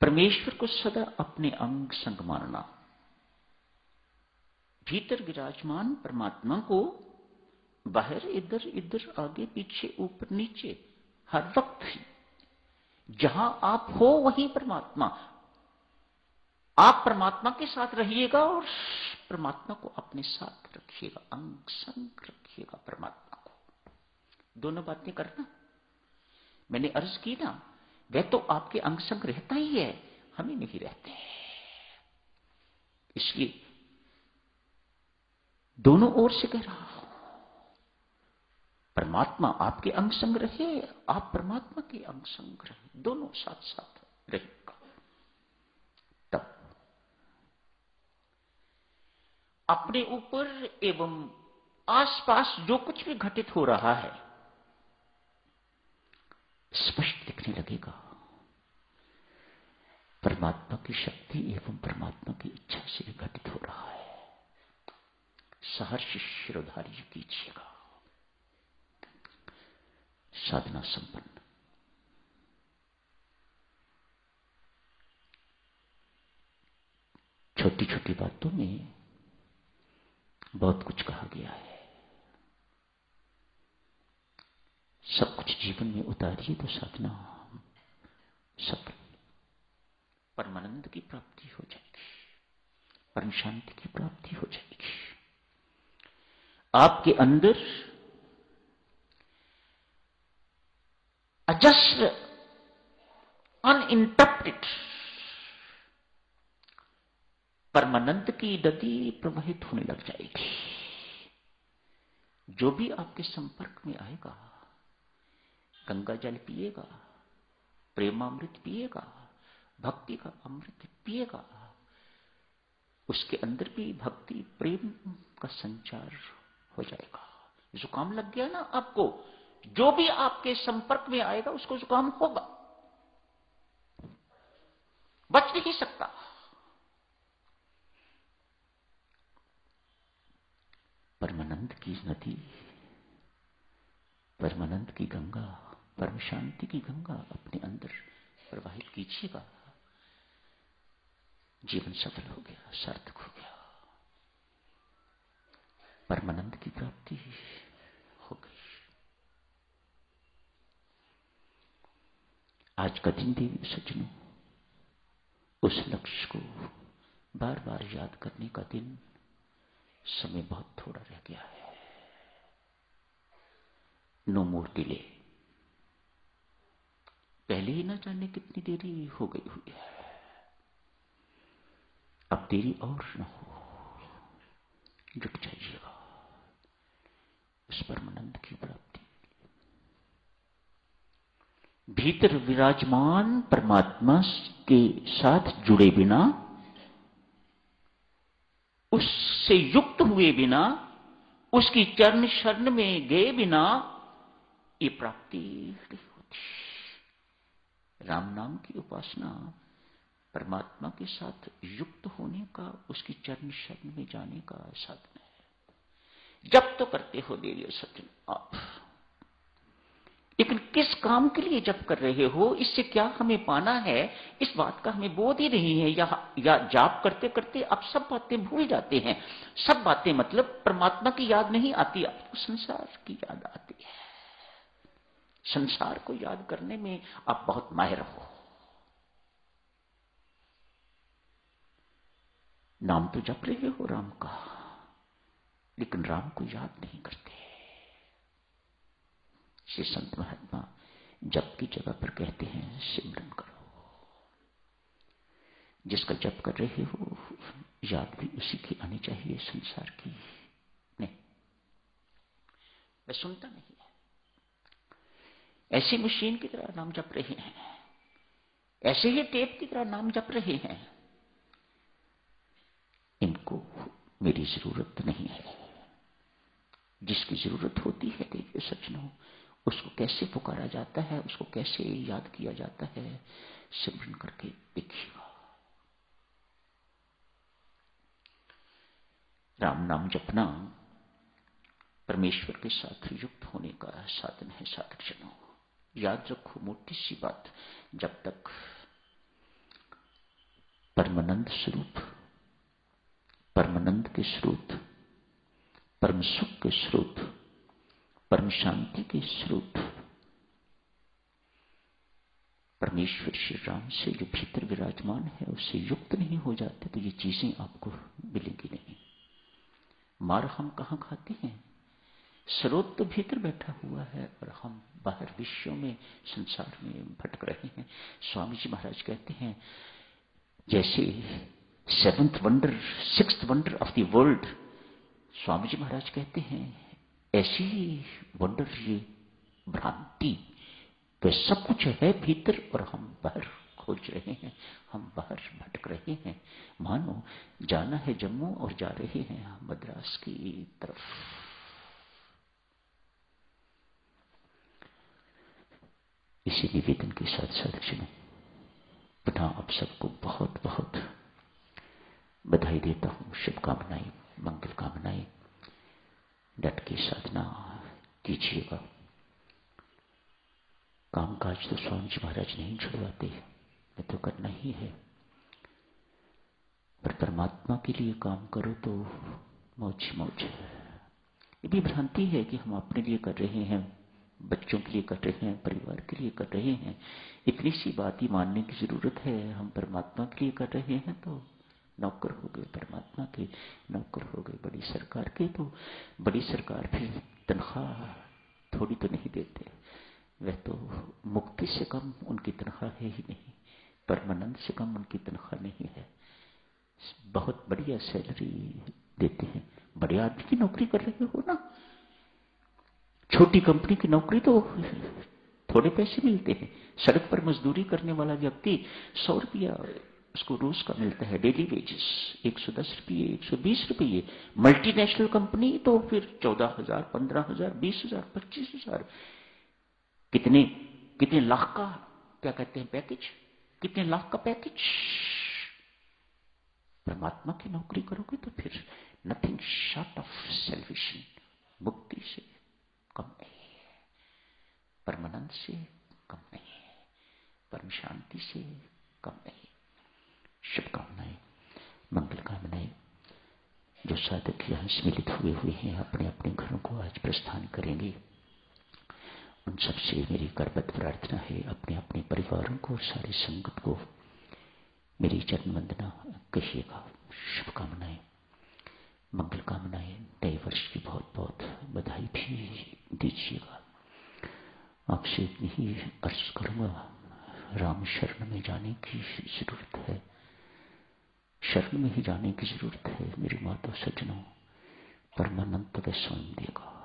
परमेश्वर को सदा अपने अंग संग मानना। भीतर विराजमान परमात्मा को बाहर, इधर इधर, आगे, पीछे, ऊपर, नीचे, हर वक्त ही। जहाँ आप हो, वहीं परमात्मा। आप परमात्मा के साथ रहिएगा और परमात्मा को अपने साथ रखिएगा, अंग संग रखिएगा परमात्मा को। दोनों बातें करना। मैंने अर्ज़ की ना वह तो आपके अंग संग रहता ही है, हम ही नहीं रहते इसलिए दोनों ओर से कह रहा हूँ, परमात्मा आपके अंग संग रहे, आप परमात्मा के अंग संग रहे, दोनों साथ साथ रहेगा तब अपने ऊपर एवं आसपास जो कुछ भी घटित हो रहा है स्पष्ट दिखने लगेगा। परमात्मा की शक्ति एवं परमात्मा की इच्छा से घटित हो रहा है। सहर्ष शिरोधार्य कीजिएगा। साधना संपन्न। छोटी छोटी बातों में बहुत कुछ कहा गया है। सब कुछ जीवन में उतारिए तो साधना सफल परमानंद की प्राप्ति हो जाएगी। परम शांति की प्राप्ति हो जाएगी। आपके अंदर अजस्र अनइंटरप्टेड परमानंद की नदी प्रवाहित होने लग जाएगी। जो भी आपके संपर्क में आएगा गंगा जल पिएगा, प्रेमामृत पिएगा, भक्ति का अमृत पिएगा। उसके अंदर भी भक्ति, प्रेम का संचार हो जाएगा। जुकाम लग गया ना आपको? जो भी आपके संपर्क में आएगा, उसको जुकाम होगा। बच नहीं सकता। परमानंद की नदी, परमानंद की गंगा परम शांति की गंगा अपने अंदर प्रवाहित कीजिएगा। जीवन सफल हो गया, सार्थक हो गया। परमानंद की प्राप्ति हो गई। आज का दिन देवी सज्जनों, उस लक्ष्य को बार बार याद करने का दिन समय बहुत थोड़ा रह गया है। नो मोर डिले पहले ही ना जाने कितनी देरी हो गई हुई है अब देरी और न हो। जुट जाइएगा। उस परमानंद की प्राप्ति। भीतर विराजमान परमात्मा के साथ जुड़े बिना, उससे युक्त हुए बिना, उसकी चरण शरण में गए बिना, ये प्राप्ति नहीं होती। राम नाम की उपासना परमात्मा के साथ युक्त होने का उसकी चरण शरण में जाने का साधन है। जब तो करते हो देवी सज्जन आप। लेकिन किस काम के लिए जब कर रहे हो? इससे क्या हमें पाना है? इस बात का हमें बोध ही नहीं है। या, या जाप करते करते आप सब बातें भूल जाते हैं। सब बातें मतलब परमात्मा की याद नहीं आती आपको संसार की याद आती है। संसार को याद करने में आप बहुत माहिर हो। नाम तो जप रहे हो राम का, लेकिन राम को याद नहीं करते। श्री संत महात्मा जप की जगह पर कहते हैं, सिमरन करो। जिसका जप कर रहे हो, याद भी उसी की आनी चाहिए संसार की। नहीं, मैं सुनता नहीं। ऐसी मशीन की तरह नाम जप रहे हैं। ऐसे ही टेप की तरह नाम जप रहे हैं। इनको मेरी ज़रूरत नहीं है। जिसकी ज़रूरत होती है देखिए सचनो उसको कैसे पुकारा जाता है, उसको कैसे याद किया जाता है, सिमरन करके देखिएगा। राम नाम जपना परमेश्वर के साथ युक्त होने का साधन है, साधक जनों। याद रखो मोटी सी बात, जब तक परमानंद स्वरूप, परमानंद के स्रोत, परम सुख के स्रोत, परम शांति के स्रोत, परमेश्वर श्री राम से जो भीतर विराजमान है, उससे युक्त नहीं हो जाते तो ये चीज़ें आपको मिलेंगी नहीं। मार हम कहाँ खाते हैं? स्रोत तो भीतर बैठा हुआ है और हम बाहर विश्व में, संसार में भटक रहे हैं। स्वामी जी महाराज कहते हैं, जैसे seventh wonder six wonder of the world Swami ji महाराज कहते हैं, ऐसी वंडर ये भ्रांति तो सब कुछ है भीतर और हम बाहर खोज रहे हैं, हम बाहर भटक रहे हैं। मानो जाना है जम्मू और जा रहे हैं हम मद्रास की तरफ़। इसी निवेदन के साथ साथ पुनः आप सबको बहुत बहुत बधाई देता हूँ। शुभकामनाएँ, मंगल कामनाएँ। डट की साधना कीजिएगा कामकाज तो स्वामी जी महाराज नहीं छुड़वाते। मैं तो करना ही है। पर परमात्मा के लिए काम करो तो मौज मौज है। ये भी भ्रांति है कि हम अपने लिए कर रहे हैं। बच्चों के लिए कर रहे हैं, परिवार के लिए कर रहे हैं। इतनी सी बात ही मानने की ज़रूरत है। हम परमात्मा के लिए कर रहे हैं तो नौकर हो गए परमात्मा के, नौकर हो गए बड़ी सरकार के तो बड़ी सरकार भी तनख्वाह थोड़ी तो नहीं देते। वह तो मुक्ति से कम उनकी तनख्वाह है ही नहीं, परमानंद से कम उनकी तनख्वाह नहीं है। बहुत बढ़िया सैलरी देते हैं। बड़े आदमी की नौकरी कर रहे हो ना? छोटी कंपनी की नौकरी तो थोड़े पैसे मिलते हैं। सड़क पर मजदूरी करने वाला व्यक्ति सौ रुपया उसको रोज का मिलता है डेली वेजेस एक सौ दस रुपये, एक सौ बीस रुपये। मल्टीनेशनल कंपनी तो फिर चौदह हज़ार, पंद्रह हज़ार, बीस हज़ार, पच्चीस हज़ार। कितने कितने लाख का, क्या कहते हैं पैकेज कितने लाख का पैकेज परमात्मा की नौकरी करोगे तो फिर नथिंग शॉर्ट ऑफ़ सेल्विशन मुक्ति से कम नहीं है परमानंद से कम नहीं है। परम शांति से कम नहीं शुभकामनाएँ। मंगल कामनाएँ जो साधक यहाँ सम्मिलित हुए हुए हैं अपने अपने घरों को आज प्रस्थान करेंगे। उन सबसे मेरी करबद्ध प्रार्थना है अपने अपने परिवारों को सारे संगत को। मेरी जन्म वंदना कहिएगा। शुभकामनाएँ। मंगल कामनाएँ नए वर्ष की बहुत बहुत बधाई भी दीजिएगा। आपसे इतनी ही अर्ज़ करूँगा। राम शरण में जाने की ज़रूरत है। शरण में ही जाने की ज़रूरत है, मेरी माता सजनों परमानंद वह स्वयं देगा।